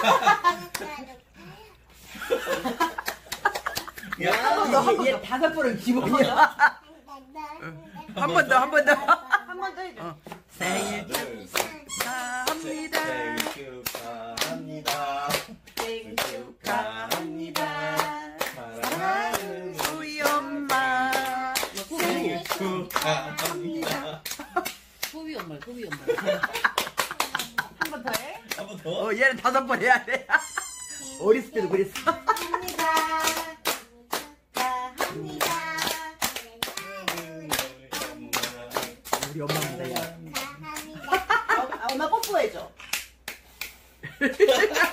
축하합니다. 야, 얘 다섯 번을 집어넣어. 한 번 더, 한 번 더. 한 번더 해줘. 생일 둘, 축하합니다. 생일 축하합니다. 생일 축하합니다. 사랑하는 우리 엄마. 생일 축하합니다. 소비 엄마, 소비 엄마. 더. 어, 얘는 다섯 번 해야 돼. 어렸을 때도 그랬어. 축하합니다. 우리 엄마입니다, 야. 아, 엄마 뽀뽀해줘.